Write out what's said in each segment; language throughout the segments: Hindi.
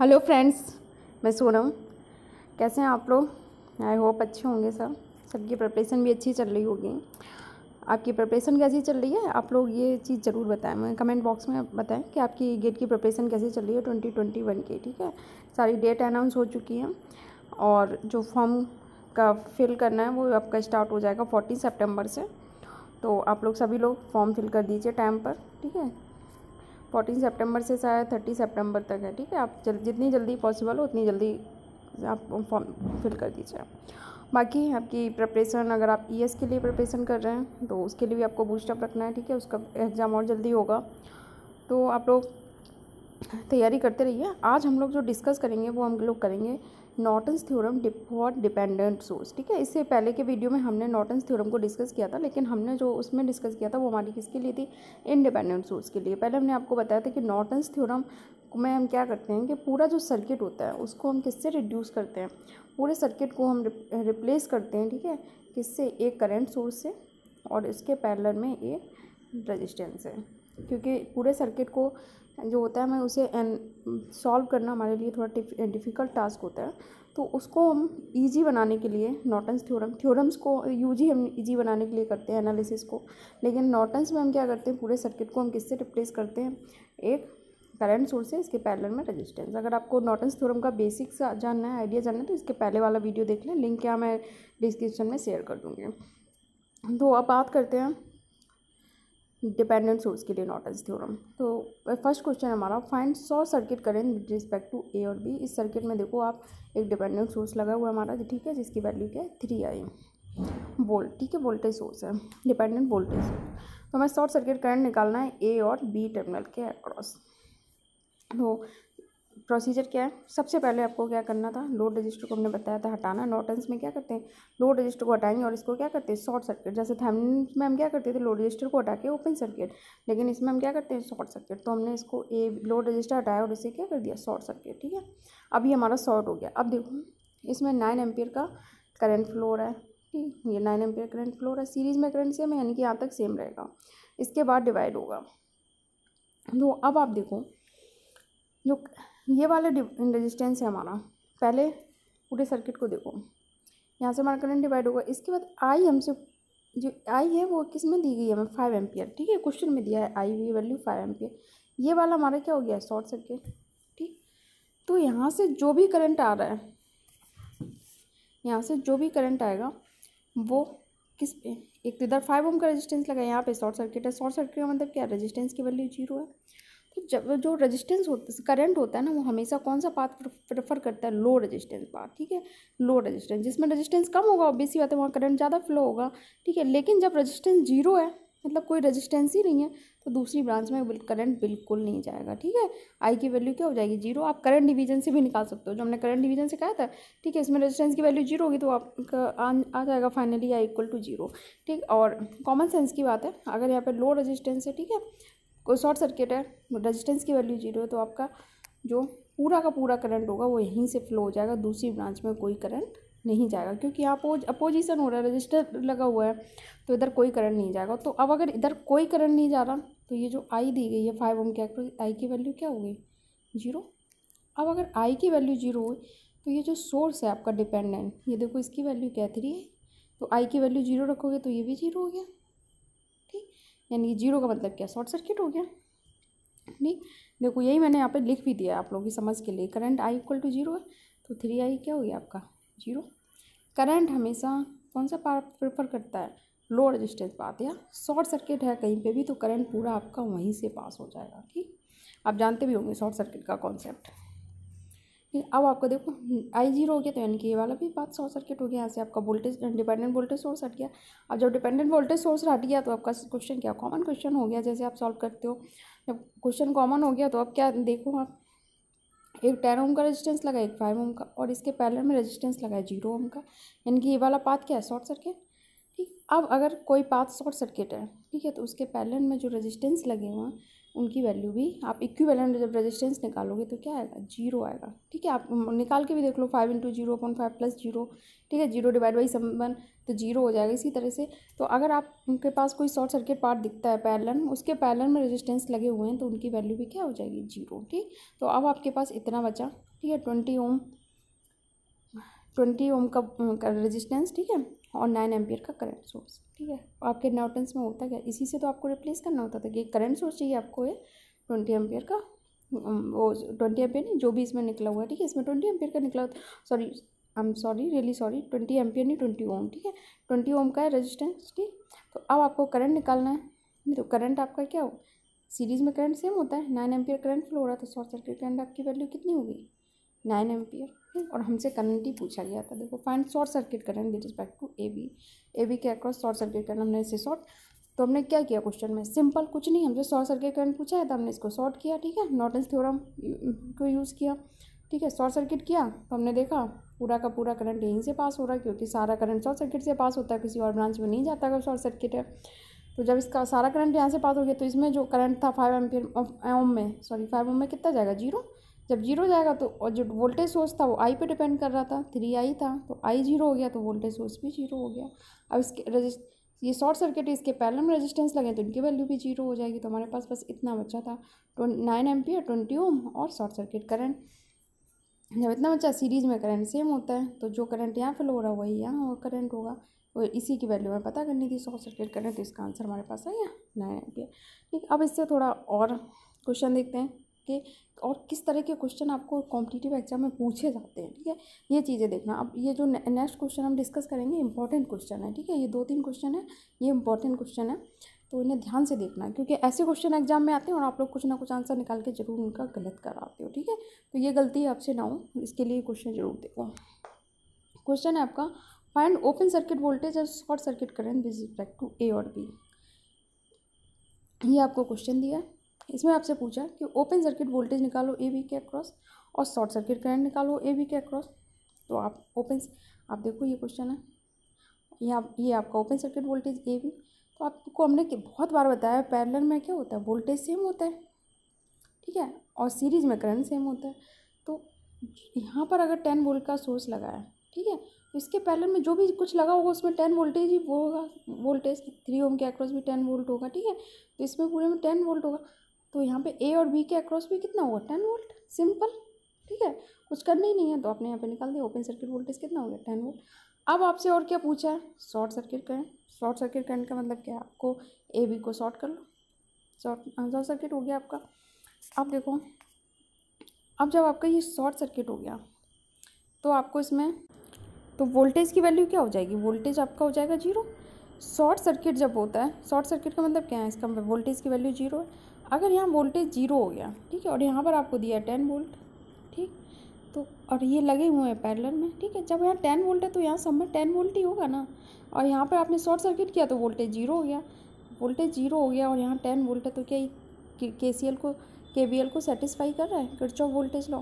हेलो फ्रेंड्स मैं सोनम। कैसे हैं आप लोग? आई होप अच्छे होंगे सब। सबकी प्रिपरेशन भी अच्छी चल रही होगी। आपकी प्रिपरेशन कैसी चल रही है? आप लोग ये चीज़ ज़रूर बताएँ। मैं कमेंट बॉक्स में बताएँ कि आपकी गेट की प्रिपरेशन कैसी चल रही है ट्वेंटी ट्वेंटी वन की, ठीक है? सारी डेट अनाउंस हो चुकी है। और जो फॉर्म का फिल करना है, वो आपका स्टार्ट हो जाएगा फोर्टीन सेप्टेम्बर से। तो आप लोग सभी लोग फॉर्म फिल कर दीजिए टाइम पर, ठीक है? फोर्टीन सितंबर से शायद थर्टी सितंबर तक है, ठीक है? आप जल जितनी जल्दी पॉसिबल हो, उतनी जल्दी आप फॉर्म फिल कर दीजिए। बाकी आपकी प्रिपरेशन अगर आप ई के लिए प्रिपरेशन कर रहे हैं तो उसके लिए भी आपको बूस्टअप रखना है, ठीक है? उसका एग्ज़ाम और जल्दी होगा। तो आप लोग तैयारी करते रहिए। आज हम लोग जो डिस्कस करेंगे, वो हम लोग करेंगे Norton's theorem for dependent source, ठीक है? इससे पहले के वीडियो में हमने नॉटन्स थ्योरम को डिस्कस किया था, लेकिन हमने जो उसमें डिस्कस किया था वो हमारी किसके लिए थी? इंडिपेंडेंट सोर्स के लिए। पहले हमने आपको बताया था कि नॉटन्स थ्योरम में हम क्या करते हैं कि पूरा जो सर्किट होता है उसको हम किससे रिड्यूस करते हैं? पूरे सर्किट को हम रिप्लेस करते हैं, ठीक है? किससे? एक करेंट सोर्स से और इसके पैरलर में एक रजिस्टेंस है। क्योंकि पूरे सर्किट को जो होता है मैं उसे सॉल्व करना हमारे लिए थोड़ा डिफ़िकल्ट टास्क होता है। तो उसको हम इजी बनाने के लिए नॉटन्स थ्योरम थ्योरम्स को यूज़ हम इजी बनाने के लिए करते हैं एनालिसिस को। लेकिन नॉटन्स में हम क्या करते हैं, पूरे सर्किट को हम किससे रिप्लेस करते हैं? एक करंट सोर्स है, इसके पैरेलल में रेजिस्टेंस अगर आपको नॉटन्स थ्योरम का बेसिक्स जानना है आइडिया जानना है तो इसके पहले वाला वीडियो देख लें। लिंक क्या मैं डिस्क्रिप्शन में शेयर कर दूँगी। तो अब बात करते हैं डिपेंडेंट सोर्स के लिए नॉटन्स थ्योरम। तो फ़र्स्ट क्वेश्चन हमारा, find short circuit current with respect to A और बी। इस सर्किट में देखो आप, एक डिपेंडेंट सोर्स लगा हुआ है हमारा, ठीक है, जिसकी वैल्यू क्या है? थ्री आई। वोल्ट, ठीक है, वोल्टेज सोर्स है, डिपेंडेंट वोल्टेज सोर्स। तो हमें शॉर्ट सर्किट करंट निकालना है ए और बी टर्मिनल के अक्रॉस। तो प्रोसीजर क्या है? सबसे पहले आपको क्या करना था? लोड रजिस्टर को हमने बताया था हटाना। नोटेंस में क्या करते हैं? लोड रजिस्टर को हटाएँगे और इसको क्या करते हैं? Short circuit. जैसे थैमनिन में हम क्या करते थे? लोड रजिस्टर को हटा के ओपन सर्किट। लेकिन इसमें हम क्या करते हैं? Short circuit. तो हमने इसको ए, लोड रजिस्टर हटाया और इसे क्या कर दिया? शॉर्ट सर्किट, ठीक है? अभी हमारा शॉर्ट हो गया। अब देखो, इसमें नाइन एम्पियर का करेंट फ्लो हो है, ठीक ये नाइन एम्पियर करंट फ्लो रहा है। सीरीज़ में करंट सेम है, यानी कि यहाँ तक सेम रहेगा। इसके बाद डिवाइड होगा। तो अब आप देखो, जो ये वाला रेजिस्टेंस है हमारा। पहले पूरे सर्किट को देखो। यहाँ से हमारा करंट डिवाइड होगा। इसके बाद आई हमसे, जो आई है वो किसमें दी गई है? हमें फाइव एम्पियर ठीक है? क्वेश्चन में दिया है। I V value five ampere ये वाला हमारा क्या हो गया? शॉर्ट सर्किट ठीक? तो यहाँ से जो भी करंट आ रहा है, यहाँ से जो भी करंट आएगा, वो किस पे? एक तो इधर फाइव ओम का रेजिस्टेंस लगा यहाँ पे शॉर्ट सर्किट है। शॉर्ट सर्किट का मतलब क्या? रेजिस्टेंस की वैल्यू ज़ीरो है। तो जब जो रेजिस्टेंस होता है करंट होता है ना, वो हमेशा कौन सा पाथ प्रेफर करता है? लो रेजिस्टेंस पाथ ठीक है? लो रेजिस्टेंस जिसमें रेजिस्टेंस कम होगा ऑब्वियसली बात है, वहाँ करंट ज़्यादा फ्लो होगा, ठीक है? लेकिन जब रेजिस्टेंस ज़ीरो है मतलब कोई रेजिस्टेंस ही नहीं है तो दूसरी ब्रांच में करंट बिल्कुल नहीं जाएगा, ठीक है? आई की वैल्यू क्या हो जाएगी? ज़ीरो आप करंट डिवीज़न से भी निकाल सकते हो, जो हमने करंट डिवीज़न से कहा था, ठीक है? इसमें रेजिस्टेंस की वैल्यू ज़ीरो होगी तो आपका आ जाएगा finally I equal to zero ठीक? और कॉमन सेंस की बात है, अगर यहाँ पर लो रेजिस्टेंस है, ठीक है? कोई शॉर्ट सर्किट है रेजिस्टेंस की वैल्यू ज़ीरो है तो आपका जो पूरा का पूरा करंट होगा, वो यहीं से फ्लो हो जाएगा, दूसरी ब्रांच में कोई करंट नहीं जाएगा, क्योंकि यहाँ अपोज अपोजिशन हो रहा है रजिस्टर लगा हुआ है तो इधर कोई करंट नहीं जाएगा। तो अब अगर इधर कोई करंट नहीं जा रहा तो ये जो आई दी गई है फाइव ओम के आई की वैल्यू क्या होगी ज़ीरो अब अगर आई की वैल्यू ज़ीरो हो तो ये जो सोर्स है आपका डिपेंडेंट ये देखो इसकी वैल्यू क्या थ्री है तो आई की वैल्यू ज़ीरो रखोगे तो ये भी ज़ीरो हो गया। यानी ज़ीरो का मतलब क्या? शॉर्ट सर्किट हो गया। नहीं देखो, यही मैंने यहाँ पे लिख भी दिया आप लोगों की समझ के लिए। Current I equal to zero है तो थ्री आई क्या हो गया आपका? ज़ीरो करंट हमेशा कौन सा पार्ट प्रेफर करता है? लो रजिस्टेंस पाथ या शॉर्ट सर्किट है कहीं पे भी तो करंट पूरा आपका वहीं से पास हो जाएगा। ठीक? आप जानते भी होंगे शॉर्ट सर्किट का कॉन्सेप्ट अब आपको देखो, आई ज़ीरो हो गया तो यानी कि ये वाला भी बात शॉर्ट सर्किट हो गया यहाँ से आपका वोल्टेज, डिपेंडेंट वोल्टेज सोर्स हट गया। अब जब डिपेंडेंट वोल्टेज सोर्स हट गया तो आपका क्वेश्चन क्या, कॉमन क्वेश्चन हो गया जैसे आप सॉल्व करते हो। जब क्वेश्चन कॉमन हो गया तो अब क्या देखो आप, एक टेन ओम का रेजिस्टेंस लगा, एक फाइव ओम का, और इसके पहले में रेजिस्टेंस लगा है ज़ीरो ओम का। यानी कि ये वाला पाथ क्या है, शॉर्ट सर्किट? ठीक, अब अगर कोई पाथ शॉर्ट सर्किट है, ठीक है तो उसके पहले में जो रेजिस्टेंस लगे हुए हैं उनकी वैल्यू भी, आप इक्विवेलेंट जब रेजिस्टेंस निकालोगे तो क्या आएगा? ज़ीरो आएगा। ठीक है, आप निकाल के भी देख लो five into zero upon five plus zero ठीक है ज़ीरो डिवाइड बाई सेवन तो ज़ीरो हो जाएगा इसी तरह से। तो अगर आप, उनके पास कोई शॉर्ट सर्किट पार्ट दिखता है पैरलन उसके पैरलन में रेजिस्टेंस लगे हुए हैं तो उनकी वैल्यू भी क्या हो जाएगी? ज़ीरो ठीक? तो अब आपके पास इतना बचा। ठीक है ट्वेंटी ओम ट्वेंटी ओम का रेजिस्टेंस ठीक है, और नाइन एम्पियर का करंट सोर्स ठीक है? आपके नोटेंस में होता क्या? इसी से तो आपको रिप्लेस करना होता था कि करंट सोर्स चाहिए आपको ये ट्वेंटी एम्पियर का। वो ट्वेंटी एम्पियर नहीं, जो भी इसमें निकला हुआ है, ठीक है? इसमें ट्वेंटी एम्पियर का निकला sorry I am sorry really sorry twenty ampere नहीं ट्वेंटी ओम ठीक है? ट्वेंटी ओम का है रेजिस्टेंस ठीक? तो अब आपको करंट निकालना है। तो करंट आपका क्या हो? सीरीज़ में करंट सेम होता है। नाइन एम्पियर करंट फ्लो हो रहा तो शॉर्ट सर्किट करंट आपकी वैल्यू कितनी होगी? नाइन एम्पियर और हमसे करंट ही पूछा गया था। देखो find short circuit current with respect to A B A B के अक्रॉस शॉर्ट सर्किट करंट हमने इसे शॉर्ट तो हमने क्या किया क्वेश्चन में? सिंपल कुछ नहीं, हमसे शॉर्ट सर्किट करंट पूछा है तो हमने इसको शॉर्ट किया, ठीक है? नॉर्टन्स थ्योरम को यूज़ किया, ठीक है? शॉर्ट सर्किट किया तो हमने देखा, पूरा का पूरा करंट यहीं से पास हो रहा है, क्योंकि सारा करंट शॉर्ट सर्किट से पास होता है, किसी और ब्रांच में नहीं जाता अगर शॉर्ट सर्किट है। तो जब इसका सारा करंट यहाँ से पास हो गया तो इसमें जो करंट था फाइव एम्पियर ओम में सॉरी फाइव ओम में कितना जाएगा? ज़ीरो जब ज़ीरो जाएगा तो और जो वोल्टेज सोर्स था वो आई पे डिपेंड कर रहा था थ्री आई था तो आई ज़ीरो हो गया तो वोल्टेज सोर्स भी ज़ीरो हो गया। अब इसके रजिस्ट ये शॉर्ट सर्किट इसके पैरल में रेजिस्टेंस लगे तो इनकी वैल्यू भी ज़ीरो हो जाएगी तो हमारे पास बस इतना बच्चा था nine M P twenty ohm और शॉर्ट सर्किट करंट जब इतना बच्चा सीरीज़ में करंट सेम होता है तो जो करंट यहाँ फिल हो रहा है, वही यहाँ और करंट होगा। और इसी की वैल्यू में पता करनी थी शॉर्ट सर्किट करंट तो इसका आंसर हमारे पास है या नाइन एम्पियर ठीक, अब इससे थोड़ा और क्वेश्चन देखते हैं। कि और किस तरह के क्वेश्चन आपको कॉम्पिटिटिव एग्ज़ाम में पूछे जाते हैं, ठीक है? ये चीज़ें देखना। अब ये जो नेक्स्ट क्वेश्चन हम डिस्कस करेंगे इंपॉर्टेंट क्वेश्चन है, ठीक है? ये दो तीन क्वेश्चन है, ये इंपॉर्टेंट क्वेश्चन है। तो इन्हें ध्यान से देखना, क्योंकि ऐसे क्वेश्चन एग्ज़ाम में आते हैं और आप लोग कुछ ना कुछ आंसर निकाल के ज़रूर उनका गलत कराते हो, ठीक है? तो ये गलती आपसे ना हो, इसके लिए क्वेश्चन ज़रूर देखो। क्वेश्चन है आपका फाइंड ओपन सर्किट वोल्टेज और short circuit current with respect to A और बी ये आपको क्वेश्चन दिया। है इसमें आपसे पूछा कि ओपन सर्किट वोल्टेज निकालो ए बी के अक्रॉस और शॉर्ट सर्किट करंट निकालो ए बी के अक्रॉस तो आप ओपन आप देखो ये क्वेश्चन है। ये आप, ये आपका open circuit voltage A B तो आपको हमने बहुत बार बताया पैरेलल में क्या होता है? वोल्टेज सेम होता है। ठीक है? और सीरीज़ में करंट सेम होता है। तो यहाँ पर अगर टेन वोल्ट का सोर्स लगा है, ठीक है? इसके पैरेलल में जो भी कुछ लगा होगा, उसमें टेन वोल्टेज ही वो होगा। वोल्टेज थ्री ओम के अक्रॉस भी टेन वोल्ट होगा, ठीक है? तो इसमें पूरे में टेन वोल्ट होगा। तो यहाँ पे ए और बी के अक्रॉस भी कितना होगा टेन वोल्ट सिंपल ठीक है? कुछ करना ही नहीं है तो आपने यहाँ पे निकाल दिया। ओपन सर्किट वोल्टेज कितना हो गया? टेन वोल्ट अब आपसे और क्या पूछा है? Short circuit current short circuit current का मतलब क्या है? आपको ए बी को शॉर्ट कर लो। शॉर्ट शॉर्ट सर्किट हो गया आपका। अब देखो, अब जब आपका ये शॉर्ट सर्किट हो गया तो आपको इसमें तो वोल्टेज की वैल्यू क्या हो जाएगी? वोल्टेज आपका हो जाएगा ज़ीरो शॉर्ट सर्किट जब होता है शॉर्ट सर्किट का मतलब क्या है? इसका वोल्टेज की वैल्यू ज़ीरो है। अगर यहाँ वोल्टेज ज़ीरो हो गया, ठीक है, और यहाँ पर आपको दिया टेन वोल्ट, ठीक तो और ये लगे हुए हैं पैरलर में, ठीक है, जब यहाँ टेन वोल्ट है तो यहाँ सब में टेन वोल्ट ही होगा ना, और यहाँ पर आपने शॉर्ट सर्किट किया तो वोल्टेज ज़ीरो हो गया, वोल्टेज ज़ीरो हो गया और यहाँ टेन वोल्ट है तो क्या के सी एल को के एल को सेटिस्फाई कर रहा है किरचॉफ वोल्टेज लॉ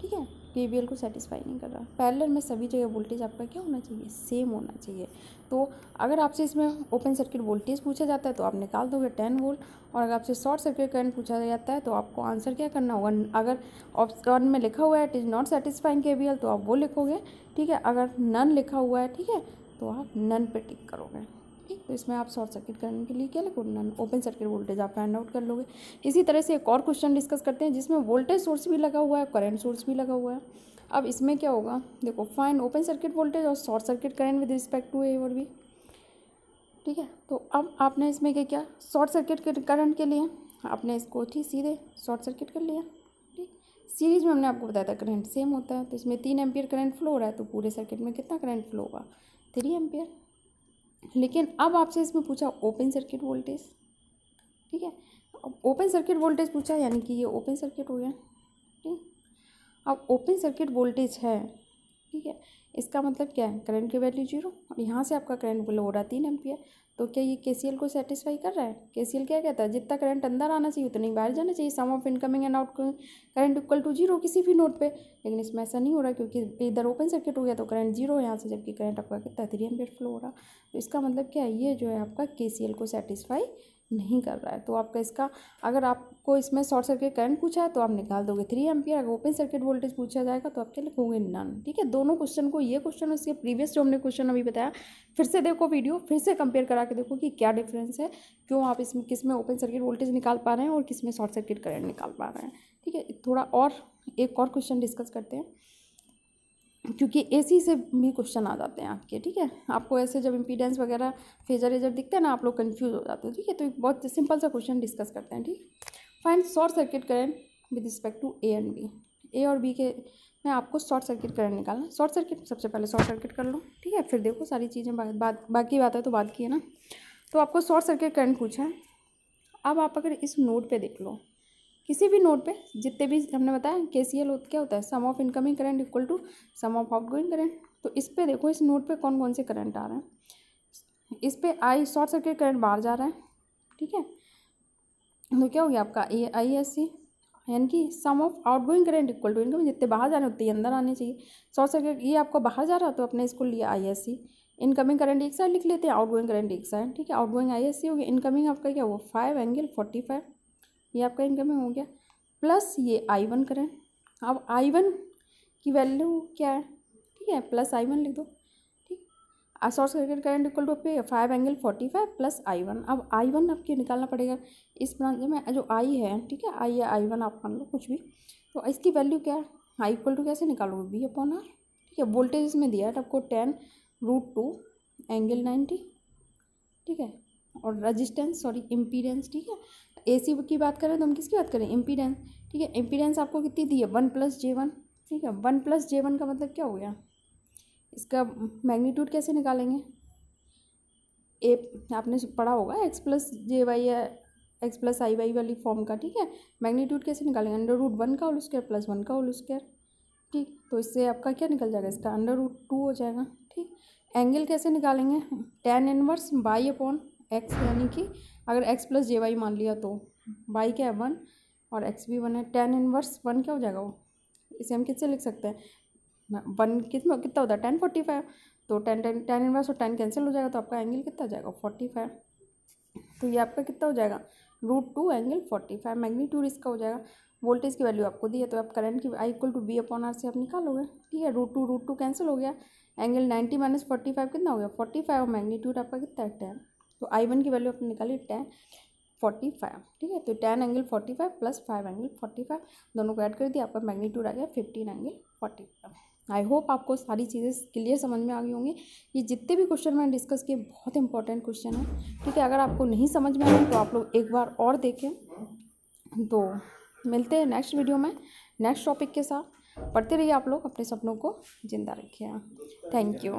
ठीक है? के को सेटिस्फाई नहीं कर रहा। पैरेलल में सभी जगह वोल्टेज आपका क्या होना चाहिए? सेम होना चाहिए। तो अगर आपसे इसमें ओपन सर्किट वोल्टेज पूछा जाता है तो आप निकाल दोगे टेन वोल्ट और अगर आपसे शॉर्ट सर्किट करंट पूछा जाता है तो आपको आंसर क्या करना होगा? अगर ऑप्शन में लिखा हुआ है इट इज़ नॉट सेटिस्फाइंग के तो आप वो लिखोगे, ठीक है? अगर नन लिखा हुआ है, ठीक है? तो आप नन पे टिक करोगे। ठीक तो इसमें आप शॉर्ट सर्किट करने के लिए क्या लिखो ओपन सर्किट वोल्टेज आप फाइंड आउट कर लोगे। इसी तरह से एक और क्वेश्चन डिस्कस करते हैं, जिसमें वोल्टेज सोर्स भी लगा हुआ है करंट सोर्स भी लगा हुआ है। अब इसमें क्या होगा? देखो फाइन ओपन सर्किट वोल्टेज और short circuit current with respect to A और बी ठीक है? तो अब आपने इसमें क्या किया? शॉर्ट सर्किट करंट के लिए आपने इसको ठीक सीधे शॉर्ट सर्किट कर लिया। ठीक? सीरीज़ में हमने आपको बताया था करंट सेम होता है तो इसमें तीन एम्पियर करंट फ्लो हो रहा है तो पूरे सर्किट में कितना करंट फ्लो होगा? थ्री एम्पियर लेकिन अब आपसे इसमें पूछा ओपन सर्किट वोल्टेज ठीक है? अब ओपन सर्किट वोल्टेज पूछा, यानी कि ये ओपन सर्किट हो गया। ठीक? अब ओपन सर्किट वोल्टेज है। ठीक है? इसका मतलब क्या है? करंट की वैल्यू ज़ीरो यहाँ से आपका करंट बिलो हो रहा है, तीन एम्पियर तो क्या ये के को सेटिस्फाई कर रहा है? के क्या कहता है? जितना करंट अंदर आना चाहिए, उतना ही बाहर जाना चाहिए। Sum of incoming and out current equal to zero किसी भी नोट पे। लेकिन इसमें ऐसा नहीं हो रहा क्योंकि इधर ओपन सर्किट हो गया तो करंट ज़ीरो है यहाँ से, जबकि करंट आपका कितना थ्री एम्पियर फ्लो हो रहा। तो इसका मतलब क्या है? ये जो है आपका के को सेटिस्फाई नहीं कर रहा है। तो आपका इसका, अगर आपको इसमें शॉर्ट सर्किट करंट पूछा है तो आप निकाल दोगे थ्री एम्पियर अगर ओपन सर्किट वोल्टेज पूछा जाएगा तो आप क्या लिखोगे नन ठीक है? दोनों क्वेश्चन को, ये क्वेश्चन इसके प्रीवियस जो हमने क्वेश्चन अभी बताया फिर से देखो वीडियो फिर से कंपेयर करा के देखो कि क्या डिफरेंस है, क्यों आप इसमें, किसमें ओपन सर्किट वोल्टेज निकाल पा रहे हैं और किसमें शॉर्ट सर्किट करंट निकाल पा रहे हैं। ठीक है, थोड़ा और, एक और क्वेश्चन डिस्कस करते हैं। क्योंकि एसी से भी क्वेश्चन आ जाते हैं आपके, ठीक है? आपको ऐसे जब इम्पीडेंस वगैरह, फेजर वेजर दिखते हैं ना, आप लोग कंफ्यूज हो जाते हैं, ठीक है? तो एक बहुत सिंपल सा क्वेश्चन डिस्कस करते हैं, ठीक? Find short circuit current with respect to A and B A और बी के, में आपको शॉर्ट सर्किट करंट निकालना। शॉर्ट सर्किट सबसे पहले शॉर्ट सर्किट कर लो, ठीक है? फिर देखो सारी चीज़ें बात बाकी बात है तो बात की है ना? तो आपको शॉर्ट सर्किट करंट पूछा है। अब आप अगर इस नोट पे देख लो, किसी भी नोट पे, जितने भी हमने बताया के सी एल क्या होता है? Sum of incoming current equal to sum of outgoing current. तो इस पर देखो, इस नोट पे कौन कौन से करंट आ रहे हैं? इस पर आई, शॉर्ट सर्किट करंट बाहर जा रहा है, ठीक है? तो क्या हो गया आपका? आई, एस, सी यानी कि sum of outgoing current equal to income जितने बाहर जा रहे हैं उतने अंदर आने चाहिए। शॉर्ट सर्किट ये आपको बाहर जा रहा तो अपने इसको लिया I S C incoming current एक साइड लिख लेते हैं आउट गोइंग करंट एक साइड ठीक है? Outgoing I S C हो गया। इनकमिंग आपका क्या हुआ? फाइव एंगल फोर्टी फाइव ये आपका इनकमिंग हो गया। प्लस ये आई वन करें अब आई वन की वैल्यू क्या है? ठीक है प्लस आई वन लिख दो। Short circuit current equal to पे five angle forty five plus I one अब आई वन आपके निकालना पड़ेगा? इस ब्रांच में जो आई है, ठीक है? आई या आई वन आप मान लो, कुछ भी। तो इसकी वैल्यू क्या है? आई इक्वल टू कैसे निकालोगे? बी अपॉन आर ठीक है? वोल्टेज इसमें दिया है आपको ten root two angle ninety ठीक है? और रजिस्टेंस सॉरी इम्पीडेंस ठीक है? ए सी की बात करें तो हम किसकी बात करें? इम्पीडेंस ठीक है? इम्पीडेंस आपको कितनी दी है? वन प्लस जे वन ठीक है? वन प्लस जे वन का मतलब क्या हो गया? इसका मैग्नीट्यूड कैसे निकालेंगे? ए आपने पढ़ा होगा एक्स प्लस जे वाई या एक्स प्लस आई वाई वाली फॉर्म का, ठीक है? मैग्नीट्यूड कैसे निकालेंगे? अंडर रूट वन का होल स्क्वायर प्लस वन का होल स्क्वायर ठीक? तो इससे आपका क्या निकल जाएगा? इसका अंडर रूट टू हो जाएगा, ठीक? एंगल कैसे निकालेंगे? Tan inverse by upon X यानी कि अगर एक्स प्लस जे वाई मान लिया तो वाई क्या है? वन और एक्स भी वन है। टेन इनवर्स वन क्या हो जाएगा वो? इसे हम किससे लिख सकते हैं? वन कितना कितना होता है? Tan forty five? तो टेन टेन टेन इनवर्स और टेन कैंसिल हो जाएगा तो आपका एंगल कितना हो जाएगा? Forty five. तो ये आपका कितना हो जाएगा? Root two angle forty five. Magnitude इसका हो जाएगा। वोल्टेज की वैल्यू आपको दी है तो आप करंट की, I equal to V upon R से आप निकालोगे। ठीक है? Root two root two cancel हो गया। Angle ninety minus forty five कितना हो गया? Forty five. और मैग्नीट्यूड आपका कितना है? टेन। तो आई वन की वैल्यू आपने निकाली, टेन फोर्टी फाइव। ठीक है? तो ten angle forty five plus five angle forty five. दोनों को ऐड कर दिया, आपका मैग्नीट्यूड आ गया fifteen angle forty five. I hope आपको सारी चीज़ें क्लियर समझ में आ गई होंगी। ये जितने भी क्वेश्चन मैंने डिस्कस किए, बहुत इंपॉर्टेंट क्वेश्चन है। ठीक है, अगर आपको नहीं समझ में आए तो आप लोग एक बार और देखें। तो मिलते हैं नेक्स्ट वीडियो में नेक्स्ट टॉपिक के साथ। पढ़ते रहिए आप लोग, अपने सपनों को ज़िंदा रखिए। Thank you